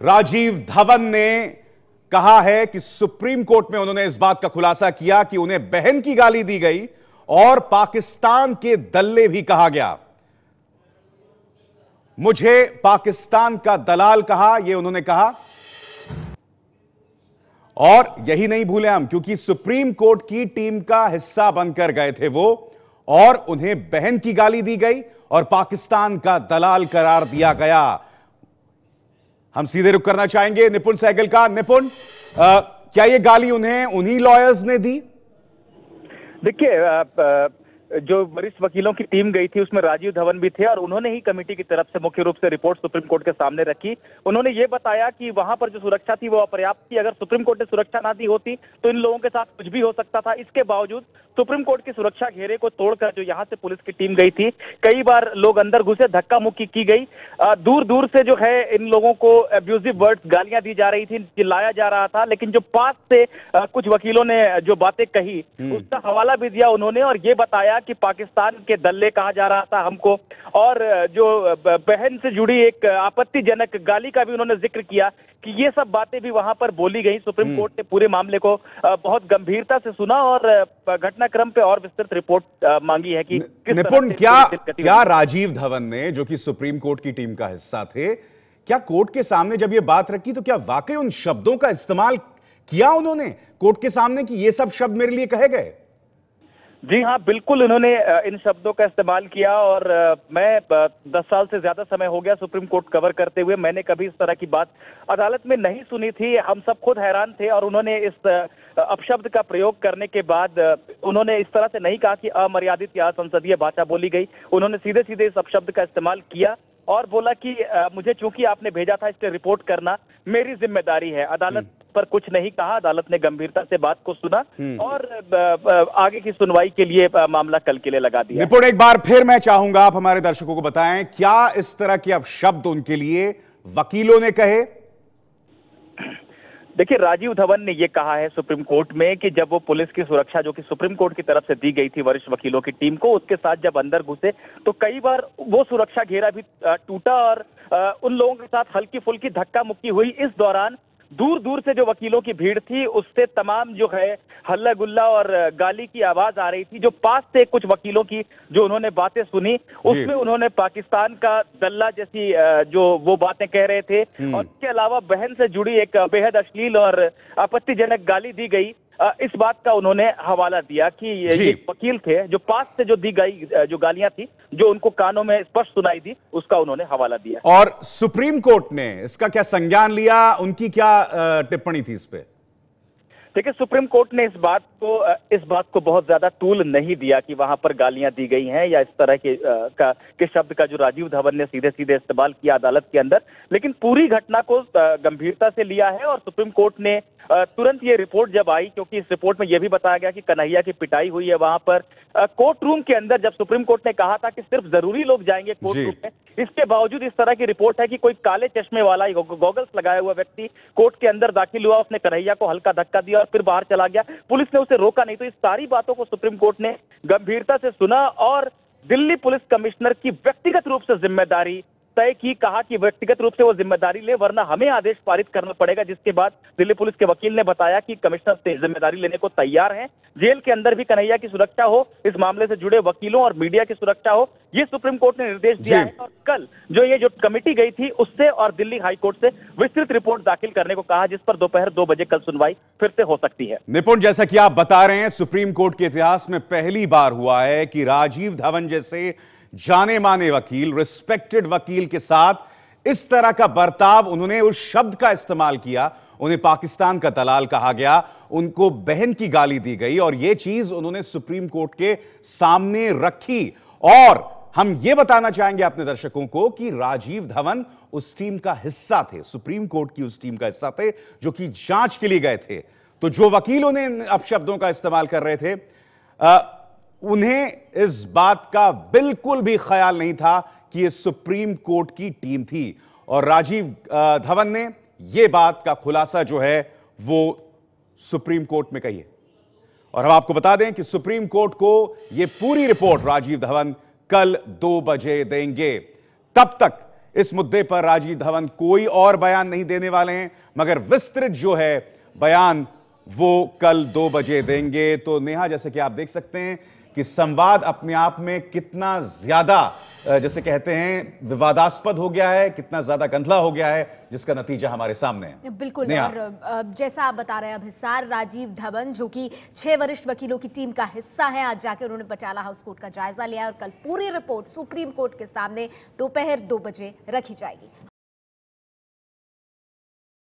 राजीव धवन ने कहा है कि सुप्रीम कोर्ट में उन्होंने इस बात का खुलासा किया कि उन्हें बहन की गाली दी गई और पाकिस्तान के दल्ले भी कहा गया। मुझे पाकिस्तान का दलाल कहा यह उन्होंने कहा। और यही नहीं भूले हम, क्योंकि सुप्रीम कोर्ट की टीम का हिस्सा बनकर गए थे वो, और उन्हें बहन की गाली दी गई और पाकिस्तान का दलाल करार दिया गया। हम सीधे रुक करना चाहेंगे। निपुण सहगल का निपुण। क्या ये गाली उन्हें, उन्हीं लॉयर्स ने दी? देखिए जो वरिष्ठ वकीलों की टीम गई थी उसमें राजीव धवन भी थे और उन्होंने ही कमेटी की तरफ़ से मुख्य रूप से रिपोर्ट सुप्रीम कोर्ट के सामने रखी। उन्होंने ये बताया कि वहाँ पर जो सुरक्षा थी वो अपर्याप्त थी। अगर सुप्रीम कोर्ट ने सुरक्षा ना दी होती तो इन लोगों के साथ कुछ भी हो सकता था। इसके बावजूद सुप्रीम कोर्ट की सुरक्षा घेरे को तोड़कर जो यहाँ से पुलिस की टीम गई थी कई बार लोग अंदर घुसे धक्का मुक्की की गई। दूर दूर से जो है इन लोगों को एब्यूजिव वर्ड्स गालियाँ दी जा रही थी चिल्लाया जा रहा था। लेकिन जो पास से कुछ वकीलों ने जो बातें कही हम्म। उसका हवाला भी दिया उन्होंने और ये बताया कि पाकिस्तान के दल्ले कहा जा रहा था हमको। और जो बहन से जुड़ी एक आपत्तिजनक गाली का भी उन्होंने ज़िक्र किया कि ये सब बातें भी वहाँ पर बोली गई। सुप्रीम हम्म। कोर्ट ने पूरे मामले को बहुत गंभीरता से सुना और घटनाक्रम पे और विस्तृत रिपोर्ट मांगी है कि निपुण क्या क्या राजीव धवन ने जो कि सुप्रीम कोर्ट की टीम का हिस्सा थे क्या कोर्ट के सामने जब ये बात रखी तो क्या वाकई उन शब्दों का इस्तेमाल किया उन्होंने? कोर्ट के सामने कि ये सब शब्द मेरे लिए कहे गए? जी हाँ बिल्कुल उन्होंने इन शब्दों का इस्तेमाल किया और मैं दस साल से ज़्यादा समय हो गया सुप्रीम कोर्ट कवर करते हुए। मैंने कभी इस तरह की बात अदालत में नहीं सुनी थी। हम सब खुद हैरान थे और उन्होंने इस अपशब्द का प्रयोग करने के बाद उन्होंने इस तरह से नहीं कहा कि अमर्यादित या संसदीय भाषा बोली गई। उन्होंने सीधे सीधे इस अपशब्द का इस्तेमाल किया और बोला कि मुझे चूँकि आपने भेजा था इस पर रिपोर्ट करना, मेरी ज़िम्मेदारी है। अदालत। पर कुछ नहीं कहा। अदालत ने गंभीरता से बात को सुना हम्म। और आगे की सुनवाई के लिए मामला कल के लिए लगा दिया। रिपोर्ट एक बार फिर मैं चाहूँगा आप हमारे दर्शकों को बताएँ क्या इस तरह के अब शब्द उनके लिए वकीलों ने कहे? देखिए राजीव धवन ने ये कहा है सुप्रीम कोर्ट में कि जब वो पुलिस की सुरक्षा जो कि सुप्रीम कोर्ट की तरफ़ से दी गई थी वरिष्ठ वकीलों की टीम को उसके साथ जब अंदर घुसे तो कई बार वो सुरक्षा घेरा भी टूटा और उन लोगों के साथ हल्की फुल्की धक्का मुक्की हुई। इस दौरान दूर दूर से जो वकीलों की भीड़ थी उससे तमाम जो है हल्ला गुल्ला और गाली की आवाज़ आ रही थी जो पास से कुछ वकीलों की जो उन्होंने बातें सुनी उसमें उन्होंने पाकिस्तान का दल्ला जैसी जो वो बातें कह रहे थे। हम्म। और इसके अलावा बहन से जुड़ी एक बेहद अश्लील और आपत्तिजनक गाली दी गई। इस बात का उन्होंने हवाला दिया कि ये वकील थे जो पास से जो दी गई जो गालियाँ थी जो उनको कानों में स्पष्ट सुनाई दी उसका उन्होंने हवाला दिया। और सुप्रीम कोर्ट ने इसका क्या संज्ञान लिया? उनकी क्या टिप्पणी थी इस पे? देखिए सुप्रीम कोर्ट ने इस बात को इस बात को बहुत ज़्यादा टूल नहीं दिया कि वहाँ पर गालियाँ दी गई हैं या इस तरह के का के शब्द का जो राजीव धवन ने सीधे सीधे इस्तेमाल किया अदालत के अंदर। लेकिन पूरी घटना को गंभीरता से लिया है और सुप्रीम कोर्ट ने तुरंत ये रिपोर्ट जब आई क्योंकि इस रिपोर्ट में यह भी बताया गया कि कन्हैया की पिटाई हुई है वहाँ पर। कोर्ट रूम के अंदर जब सुप्रीम कोर्ट ने कहा था कि सिर्फ़ ज़रूरी लोग जाएँगे कोर्ट रूम में इसके बावजूद इस तरह की रिपोर्ट है कि कोई काले चश्मे वाला गॉगल्स लगाया हुआ व्यक्ति कोर्ट के अंदर दाखिल हुआ, उसने कन्हैया को हल्का धक्का दिया और फिर बाहर चला गया। पुलिस ने उसे रोका नहीं तो इस सारी बातों को सुप्रीम कोर्ट ने गंभीरता से सुना और दिल्ली पुलिस कमिश्नर की व्यक्तिगत रूप से ज़िम्मेदारी तय की कहा कि व्यक्तिगत रूप से वो ज़िम्मेदारी ले वरना हमें आदेश पारित करना पड़ेगा जिसके बाद दिल्ली पुलिस के वकील ने बताया कि कमिश्नर से ज़िम्मेदारी लेने को तैयार हैं। जेल के अंदर भी कन्हैया की सुरक्षा हो इस मामले से जुड़े वकीलों और मीडिया की सुरक्षा हो ये सुप्रीम कोर्ट ने निर्देश दिया है। और कल जो ये जो कमेटी गई थी उससे और दिल्ली हाईकोर्ट से विस्तृत रिपोर्ट दाखिल करने को कहा जिस पर दोपहर दो बजे कल सुनवाई फिर से हो सकती है। निपुण जैसा कि आप बता रहे हैं सुप्रीम कोर्ट के इतिहास में पहली बार हुआ है कि राजीव धवन जैसे जाने माने वकील रिस्पेक्टेड वकील के साथ इस तरह का बर्ताव उन्होंने उस शब्द का इस्तेमाल किया। उन्हें पाकिस्तान का दलाल कहा गया। उनको बहन की गाली दी गई और यह चीज़ उन्होंने सुप्रीम कोर्ट के सामने रखी। और हम यह बताना चाहेंगे अपने दर्शकों को कि राजीव धवन उस टीम का हिस्सा थे। सुप्रीम कोर्ट की उस टीम का हिस्सा थे जो कि जाँच के लिए गए थे। तो जो वकीलों ने अपशब्दों का इस्तेमाल कर रहे थे आ, उन्हें इस बात का बिल्कुल भी ख्याल नहीं था कि यह सुप्रीम कोर्ट की टीम थी। और राजीव धवन ने यह बात का खुलासा जो है, वो सुप्रीम कोर्ट में कही है। और हम आपको बता दें कि सुप्रीम कोर्ट को यह पूरी रिपोर्ट राजीव धवन कल दो बजे देंगे। तब तक इस मुद्दे पर राजीव धवन कोई और बयान नहीं देने वाले हैं, मगर विस्तृत जो है बयान, वो कल दो बजे देंगे। तो नेहा, जैसे कि आप देख सकते हैं कि संवाद अपने आप में कितना ज़्यादा जैसे कहते हैं विवादास्पद हो गया है कितना ज़्यादा गंधला हो गया है जिसका नतीजा हमारे सामने है। बिल्कुल और जैसा आप बता रहे हैं अभिसार राजीव धवन जो कि छह वरिष्ठ वकीलों की टीम का हिस्सा है आज जाकर उन्होंने पटियाला हाउस कोर्ट का जायजा लिया और कल पूरी रिपोर्ट सुप्रीम कोर्ट के सामने दोपहर दो बजे रखी जाएगी।